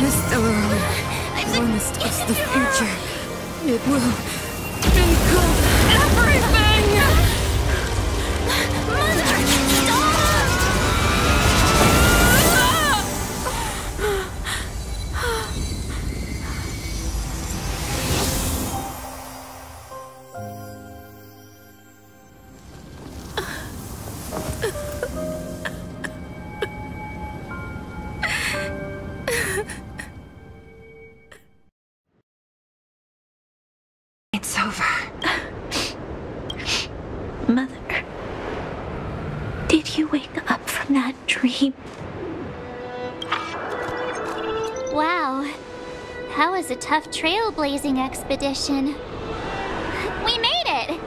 This Stellaron promised us the future. It will It's over. Mother, did you wake up from that dream? Wow. That was a tough trailblazing expedition. We made it!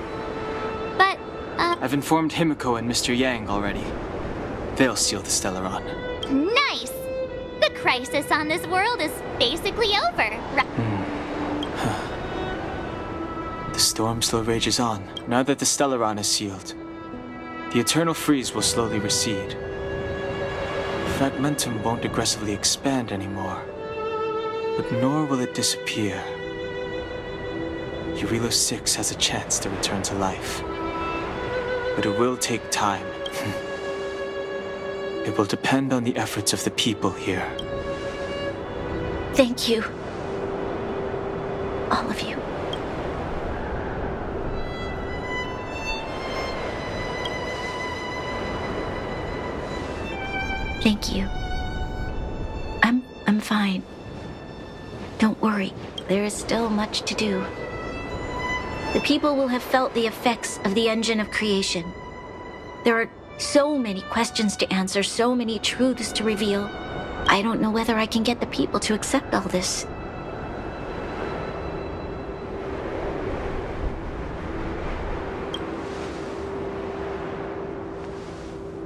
But, uh, I've informed Himeko and Mr. Yang already. They'll seal the Stellaron. nice! Crisis on this world is basically over. Ri- hmm. The storm still rages on. Now that the Stellaron is sealed, the eternal freeze will slowly recede. Fragmentum won't aggressively expand anymore, but nor will it disappear. Jarilo 6 has a chance to return to life. But it will take time. it will depend on the efforts of the people here. Thank you. All of you. Thank you. I'm I'm fine. Don't worry. There is still much to do. The people will have felt the effects of the engine of creation. There are so many questions to answer, so many truths to reveal. I don't know whether I can get the people to accept all this.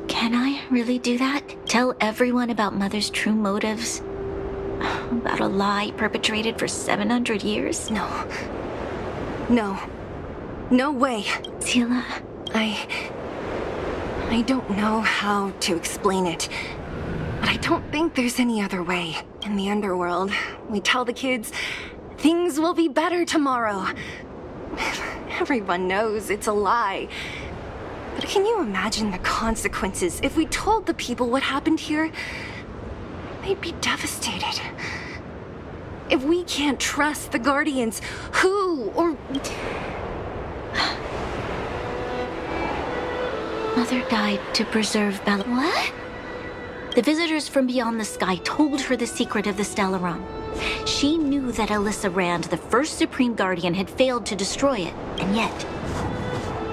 Can I really do that? Tell everyone about Mother's true motives? About a lie perpetrated for 700 years? No. No. No way. Tila, I. I don't know how to explain it. But I don't think there's any other way. In the underworld, we tell the kids things will be better tomorrow. Everyone knows it's a lie. But can you imagine the consequences if we told the people what happened here? They'd be devastated. If we can't trust the Guardians, who or Mother died to preserve Bella. what? The visitors from beyond the sky told her the secret of the Stellaron. She knew that Alisa Rand, the first Supreme Guardian, had failed to destroy it, and yet.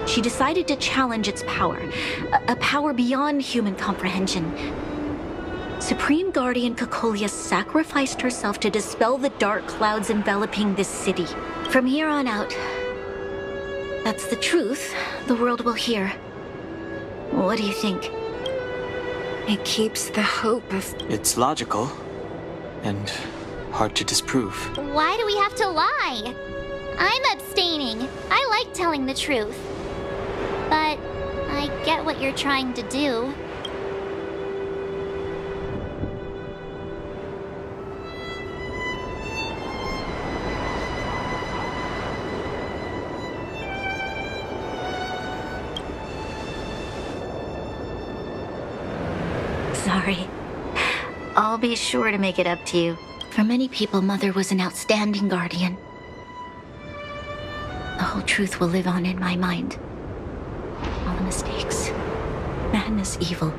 She decided to challenge its power, a, a power beyond human comprehension. Supreme Guardian Cocolia sacrificed herself to dispel the dark clouds enveloping this city. From here on out, that's the truth the world will hear. What do you think? it keeps the hope of It's logical and hard to disprove. Why do we have to lie? I'm abstaining. I like telling the truth. But I get what you're trying to do. Sorry. I'll be sure to make it up to you. For many people, Mother was an outstanding guardian. The whole truth will live on in my mind. All the mistakes, madness, evil.